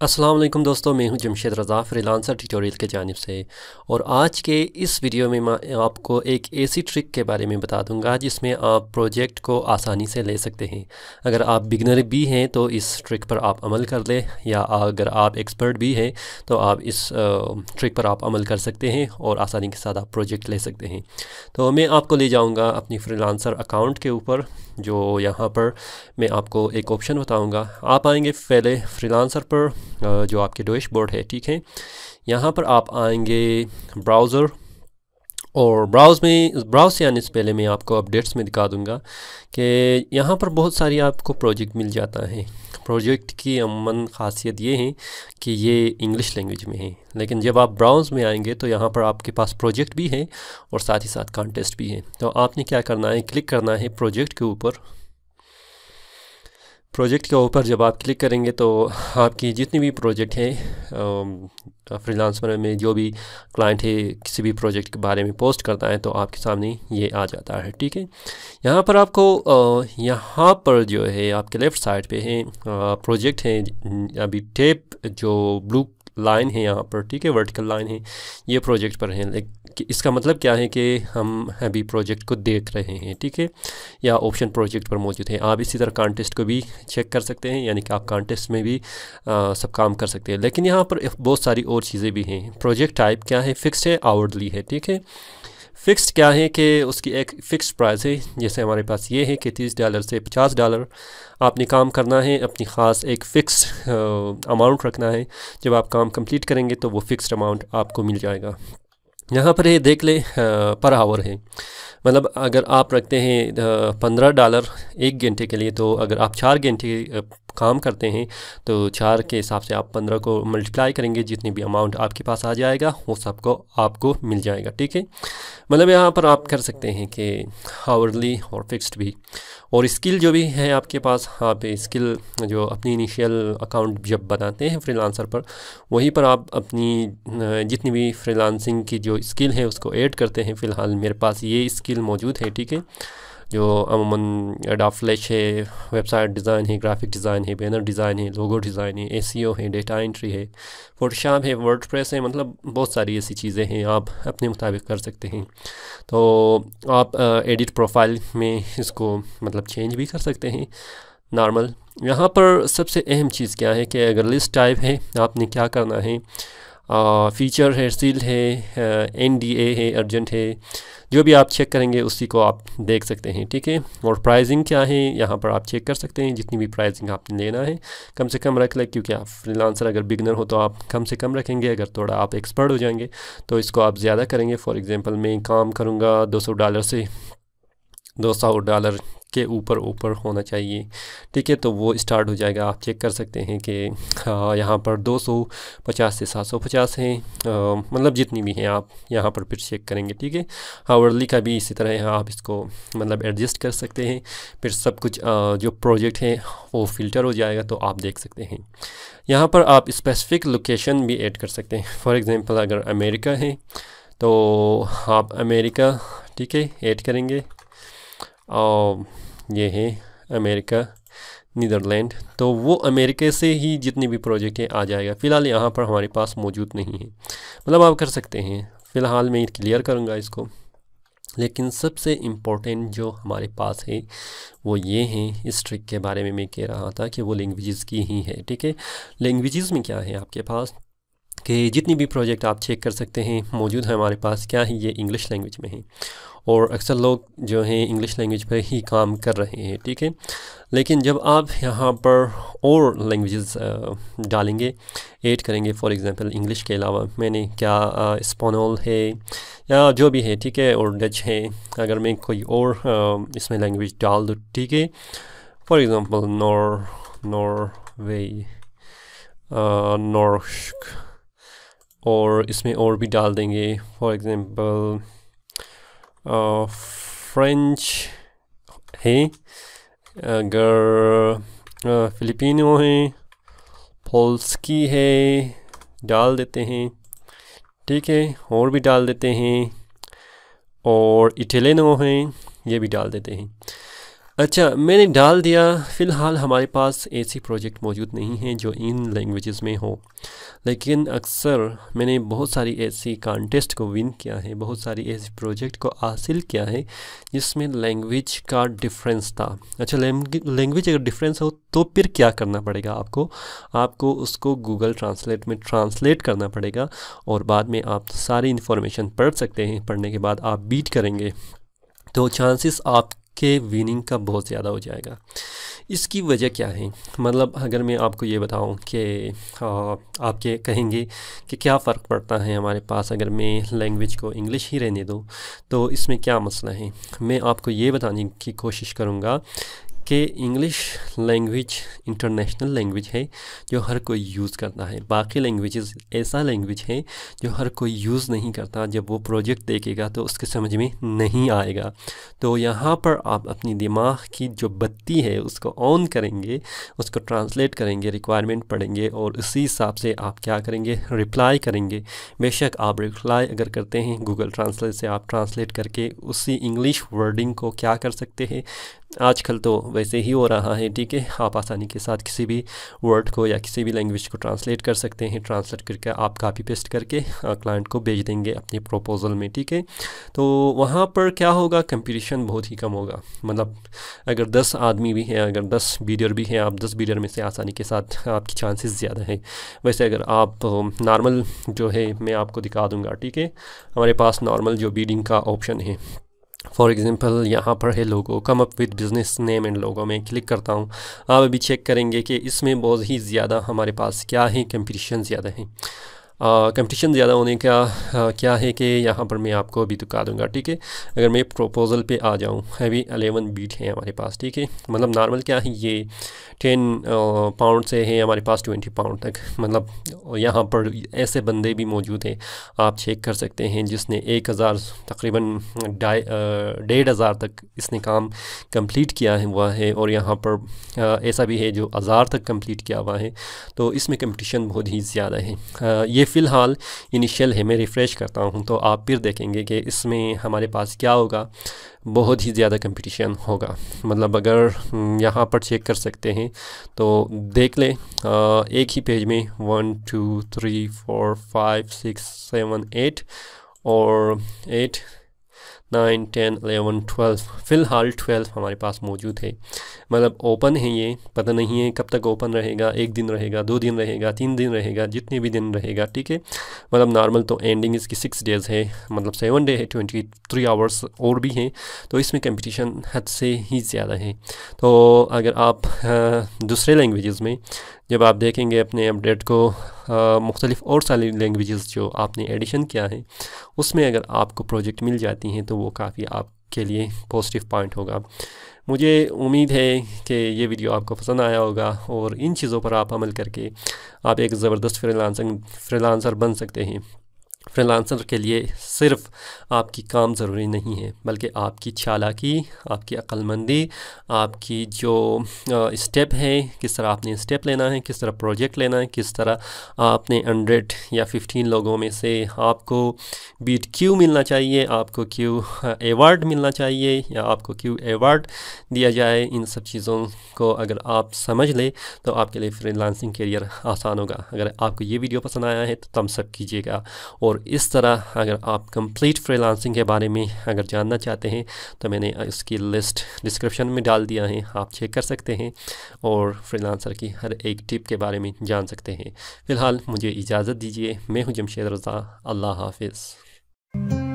السلام علیکم دوستو، میں ہوں Jamshed Raza freelancer tutorial کے جانب سے۔ اور آج کے اس ویڈیو میں میں آپ کو ایک ایسی ٹرک کے بارے میں بتا دوں گا جس میں آپ پروجیکٹ کو آسانی سے لے سکتے ہیں۔ اگر آپ بگنر بھی ہیں تو اس ٹرک پر آپ عمل کر لیں، یا اگر آپ ایکسپرٹ بھی ہیں تو آپ اس ٹرک پر آپ عمل کر سکتے ہیں اور آسانی کے ساتھ آپ پروجیکٹ لے سکتے ہیں۔ تو میں آپ کو لے جاؤں گا اپنی فری لانسر اکاؤنٹ کے اوپر، جو یہاں پر میں آپ کو ایک آپشن بتاؤں گا۔ آپ آئیں گے پہلے فری لانسر پر۔ جو آپ کے ڈیش بورڈ ہے، ٹھیک ہے؟ یہاں پر آپ آئیں گے براؤزر، اور براؤز میں، براؤز سے آنے سے پہلے میں آپ کو اپڈیٹس میں دکھا دوں گا کہ یہاں پر بہت ساری آپ کو پروجیکٹ مل جاتا ہے۔ پروجیکٹ کی عموماً خاصیت یہ ہے کہ یہ انگلش لینگویج میں ہے۔ لیکن جب آپ براؤز میں آئیں گے تو یہاں پر آپ کے پاس پروجیکٹ بھی ہے اور ساتھ ہی ساتھ کانٹیسٹ بھی ہے۔ تو آپ نے کیا کرنا ہے؟ کلک کرنا ہے پروجیکٹ کے اوپر۔ پروجیکٹ کے اوپر جب آپ کلک کریں گے تو آپ کی جتنی بھی پروجیکٹ ہیں فری لانسر میں جو بھی کلائنٹ ہے، کسی بھی پروجیکٹ کے بارے میں پوسٹ کرتا ہے تو آپ کے سامنے یہ آ جاتا ہے، ٹھیک ہے؟ یہاں پر آپ کو یہاں پر جو ہے، آپ کے لیفٹ سائڈ پہ ہیں پروجیکٹ ہیں، ابھی ٹیپ جو بلو لائن ہے یہاں پر، ٹھیک ہے، ورٹیکل لائن ہے، یہ پروجیکٹ پر ہیں اس کا مطلب کیا ہے کہ ہم ابھی پروجیکٹ کو دیکھ رہے ہیں، ٹھیک ہے؟ یا آپشن پروجیکٹ پر موجود ہیں۔ آپ اسی طرح کانٹیسٹ کو بھی چیک کر سکتے ہیں یعنی کہ آپ کانٹیسٹ میں بھی سب کام کر سکتے ہیں۔ لیکن یہاں پر بہت ساری اور چیزیں بھی ہیں۔ پروجیکٹ ٹائپ کیا ہے؟ فکسڈ ہے آورڈلی ہے، ٹھیک ہے؟ فکسڈ کیا ہے کہ اس کی ایک فکسڈ پرائز ہے۔ جیسے ہمارے پاس یہ ہے کہ تیس ڈالر سے پچاس ڈالر آپ نے کام کرنا ہے، اپنی خاص ایک فکس اماؤنٹ رکھنا ہے۔ جب آپ کام کمپلیٹ کریں گے تو وہ فکسڈ اماؤنٹ آپ کو مل جائے گا۔ یہاں پر یہ دیکھ لیں پر آور ہے۔ مطلب اگر آپ رکھتے ہیں پندرہ ڈالر ایک گھنٹے کے لیے، تو اگر آپ چار گھنٹے کام کرتے ہیں، تو چار کے حساب سے آپ پندرہ کو ملٹیپلائی کریں گے، جتنی بھی اماؤنٹ آپ کے پاس آ جائے گا، وہ سب کو آپ کو مل جائے گا، ٹھیک ہے؟ مطلب یہاں پر آپ کر سکتے ہیں کہ آورلی اور فکسڈ بھی۔ اور اسکل جو بھی ہے آپ کے پاس، آپ اسکل جو اپنی انیشیل اکاؤنٹ جب بناتے ہیں فری لانسر پر، وہیں پر آپ اپنی، جتنی بھی فری لانسنگ کی جو اسکل ہے اس کو ایڈ کرتے ہیں۔ فی الحال میرے پاس یہ اسکل موجود ہے، ٹھیک ہے؟ جو عموماً ایڈا فلیش ہے، ویب سائٹ ڈیزائن ہے، گرافک ڈیزائن ہے، بینر ڈیزائن ہے، لوگو ڈیزائن ہے اے سی او ہے، ڈیٹا انٹری ہے فوٹو شاپ ہے ورڈ پریس ہے مطلب بہت ساری ایسی چیزیں ہیں آپ اپنے مطابق کر سکتے ہیں۔ تو آپ ایڈٹ پروفائل میں اس کو مطلب چینج بھی کر سکتے ہیں نارمل یہاں پر سب سے اہم چیز کیا ہے کہ اگر لسٹ ٹائپ ہے، آپ نے کیا کرنا ہے؟ فیچر ہے سیل ہے این ڈی اے ہے ارجنٹ ہے، جو بھی آپ چیک کریں گے، اسی کو آپ دیکھ سکتے ہیں، ٹھیک ہے؟ اور پرائزنگ کیا ہے؟ یہاں پر آپ چیک کر سکتے ہیں، جتنی بھی پرائزنگ آپ نے لینا ہے۔ کم سے کم رکھ لیں، کیونکہ آپ فری لانسر اگر بگنر ہو تو آپ کم سے کم رکھیں گے، اگر تھوڑا آپ ایکسپرٹ ہو جائیں گے، تو اس کو آپ زیادہ کریں گے۔ فار ایگزامپل میں کام کروں گا دو سو ڈالر سے، دو سو ڈالر کے اوپر اوپر ہونا چاہیے۔ ٹھیک ہے، تو وہ اسٹارٹ ہو جائے گا۔ آپ چیک کر سکتے ہیں کہ یہاں پر دو سو پچاس سے سات سو پچاس ہیں۔ مطلب جتنی بھی ہیں آپ یہاں پر پھر چیک کریں گے، ٹھیک ہے۔ ہاورلی کا بھی اسی طرح ہے، آپ اس کو مطلب ایڈجسٹ کر سکتے ہیں۔ پھر سب کچھ جو پروجیکٹ ہیں وہ فلٹر ہو جائے گا تو آپ دیکھ سکتے ہیں۔ یہاں پر آپ اسپیسیفک لوکیشن بھی ایڈ کر سکتے ہیں۔ فار ایگزامپل، اگر امریکہ ہے تو آپ امریکہ، ٹھیک ہے، ایڈ کریں گے۔ اور یہ ہے امریکہ، نیدرلینڈ۔ تو وہ امریکہ سے ہی جتنی بھی پروجیکٹ ہیں آ جائے گا، فی الحال یہاں پر ہمارے پاس موجود نہیں ہے مطلب آپ کر سکتے ہیں، فی الحال میں کلیئر کروں گا اس کو۔ لیکن سب سے امپورٹنٹ جو ہمارے پاس ہے، وہ یہ ہیں اس ٹرک کے بارے میں میں کہہ رہا تھا کہ وہ لینگویجز کی ہی ہے، ٹھیک ہے؟ لینگویجز میں کیا ہے آپ کے پاس؟ کہ جتنی بھی پروجیکٹ آپ چیک کر سکتے ہیں، موجود ہے ہمارے پاس، کیا ہے یہ انگلش لینگویج میں ہیں؟ اور اکثر لوگ جو ہیں انگلش لینگویج پر ہی کام کر رہے ہیں، ٹھیک ہے؟ لیکن جب آپ یہاں پر اور لینگویجز ڈالیں گے، ایڈ کریں گے، فار ایگزامپل انگلش کے علاوہ، میں نے کیا اسپونول ہے یا جو بھی ہے، ٹھیک ہے؟ اور ڈچ ہے، اگر میں کوئی اور اس میں لینگویج ڈال دوں، ٹھیک ہے؟ فار ایگزامپل، نور نور وے نورشک اور اس میں اور بھی ڈال دیں گے۔ فار ایگزامپل فرینچ ہیں اگر فلپینو ہیں پولسکی ہے ڈال دیتے ہیں۔ ٹھیک ہے، اور بھی ڈال دیتے ہیں۔ اور اٹیلینو ہیں یہ بھی ڈال دیتے ہیں۔ اچھا میں نے ڈال دیا۔ فی الحال ہمارے پاس ایسی پروجیکٹ موجود نہیں ہیں جو ان لینگویجز میں ہوں لیکن اکثر میں نے بہت ساری ایسی کانٹیسٹ کو ون کیا ہے، بہت ساری ایسی پروجیکٹ کو حاصل کیا ہے جس میں لینگویج کا ڈفرینس تھا۔ اچھا لینگویج اگر ڈفرینس ہو تو پھر کیا کرنا پڑے گا آپ کو؟ آپ کو اس کو گوگل ٹرانسلیٹ میں ٹرانسلیٹ کرنا پڑے گا اور بعد میں آپ ساری انفارمیشن پڑھ سکتے ہیں۔ پڑھنے کے بعد آپ بیٹ کریں گے۔ تو چانسز آپ کہ ویننگ کا بہت زیادہ ہو جائے گا۔ اس کی وجہ کیا ہے؟ مطلب اگر میں آپ کو یہ بتاؤں کہ آپ کے کہیں گے کہ کیا فرق پڑتا ہے ہمارے پاس اگر میں لینگویج کو انگلش ہی رہنے دوں، تو اس میں کیا مسئلہ ہے؟ میں آپ کو یہ بتانے کی کوشش کروں گا کہ انگلش لینگویج انٹرنیشنل لینگویج ہے جو ہر کوئی یوز کرتا ہے۔ باقی لینگویجز ایسا لینگویج ہے جو ہر کوئی یوز نہیں کرتا۔ جب وہ پروجیکٹ دیکھے گا تو اس کے سمجھ میں نہیں آئے گا۔ تو یہاں پر آپ اپنی دماغ کی جو بتی ہے اس کو آن کریں گے، اس کو ٹرانسلیٹ کریں گے ریکوائرمنٹ پڑھیں گے اور اسی حساب سے آپ کیا کریں گے؟ رپلائی کریں گے۔ بے شک آپ رپلائی اگر کرتے ہیں گوگل ٹرانسلیٹ سے آپ ٹرانسلیٹ کر کے اسی انگلش ورڈنگ کو کیا کر سکتے ہیں؟ آج کل تو ویسے ہی ہو رہا ہے، ٹھیک ہے؟ آپ آسانی کے ساتھ کسی بھی ورڈ کو یا کسی بھی لینگویج کو ٹرانسلیٹ کر سکتے ہیں۔ ٹرانسلیٹ کر کے آپ کاپی پیسٹ کر کے کلائنٹ کو بھیج دیں گے اپنے پروپوزل میں، ٹھیک ہے؟ تو وہاں پر کیا ہوگا؟ کمپٹیشن بہت ہی کم ہوگا۔ مطلب اگر دس آدمی بھی ہیں، اگر دس بیڈر بھی ہیں، آپ دس بیڈر میں سے آسانی کے ساتھ آپ کی چانسز زیادہ ہیں۔ ویسے اگر آپ نارمل جو ہے، میں آپ کو دکھا دوں گا، ٹھیک ہے؟ ہمارے پاس نارمل جو بیڈنگ کا آپشن ہے فار ایگزامپل یہاں پر ہے logo come up with business name and logo میں کلک کرتا ہوں۔ آپ ابھی چیک کریں گے کہ اس میں بہت ہی زیادہ ہمارے پاس کیا ہے کمپٹیشن زیادہ ہیں۔ کمپٹیشن زیادہ ہونے کا کیا ہے کہ یہاں پر میں آپ کو ابھی دکھا دوں گا، ٹھیک ہے؟ اگر میں پروپوزل پہ آ جاؤں ہیوی الیون بیٹ ہیں ہمارے پاس، ٹھیک ہے؟ مطلب نارمل کیا ہے، یہ ٹین پاؤنڈ سے ہیں ہمارے پاس ٹوینٹی پاؤنڈ تک مطلب یہاں پر ایسے بندے بھی موجود ہیں، آپ چیک کر سکتے ہیں، جس نے ایک ہزار تقریباً ڈیڑھ ہزار تک اس نے کام کمپلیٹ کیا ہوا ہے، اور یہاں پر ایسا بھی ہے جو ہزار تک کمپلیٹ کیا ہوا ہے، تو اس میں کمپٹیشن بہت ہی زیادہ ہے۔ یہ فی الحال یعنی انیشیل ہے، میں ریفریش کرتا ہوں تو آپ پھر دیکھیں گے کہ اس میں ہمارے پاس کیا ہوگا۔ بہت ہی زیادہ کمپٹیشن ہوگا۔ مطلب اگر یہاں پر چیک کر سکتے ہیں تو دیکھ لیں۔ ایک ہی پیج میں one, two, three, four, five, six, seven, eight اور eight nine, ten, eleven twelve فی الحال ٹویلو ہمارے پاس موجود ہے۔ مطلب اوپن ہے یہ، پتہ نہیں ہے کب تک اوپن رہے گا، ایک دن رہے گا، دو دن رہے گا، تین دن رہے گا، جتنے بھی دن رہے گا، ٹھیک ہے؟ مطلب نارمل تو اینڈنگ اس کی سکس ڈیز ہے مطلب سیون ڈے ہے ٹوئنٹی تھری آورس اور بھی ہیں۔ تو اس میں کمپٹیشن حد سے ہی زیادہ ہے۔ تو اگر آپ ہاں، دوسرے لینگویجز میں جب آپ دیکھیں گے اپنے اپڈیٹ کو مختلف اور ساری لینگویجز جو آپ نے ایڈیشن کیا ہے، اس میں اگر آپ کو پروجیکٹ مل جاتی ہیں تو وہ کافی آپ کے لیے پازیٹیو پوائنٹ ہوگا۔ مجھے امید ہے کہ یہ ویڈیو آپ کو پسند آیا ہوگا اور ان چیزوں پر آپ عمل کر کے آپ ایک زبردست فری فریلانسر بن سکتے ہیں۔ فریلانسر کے لیے صرف آپ کی کام ضروری نہیں ہے، بلکہ آپ کی چالاکی، آپ کی عقل مندی آپ کی جو اسٹیپ ہے، کس طرح آپ نے اسٹیپ لینا ہے، کس طرح پروجیکٹ لینا ہے، کس طرح آپ نے ہنڈریڈ یا ففٹین لوگوں میں سے آپ کو بیٹ کیو ملنا چاہیے، آپ کو کیو ایوارڈ ملنا چاہیے یا آپ کو کیو ایوارڈ دیا جائے، ان سب چیزوں کو اگر آپ سمجھ لیں تو آپ کے لیے فری لانسنگ کیریئر آسان ہوگا۔ اگر آپ کو یہ ویڈیو پسند آیا ہے تو تم سب کیجیے گا اور اور اس طرح اگر آپ کمپلیٹ فری لانسنگ کے بارے میں اگر جاننا چاہتے ہیں، تو میں نے اس کی لسٹ ڈسکرپشن میں ڈال دیا ہے، آپ چیک کر سکتے ہیں اور فری لانسر کی ہر ایک ٹپ کے بارے میں جان سکتے ہیں۔ فی الحال مجھے اجازت دیجیے میں ہوں جمشید رضا، اللہ حافظ۔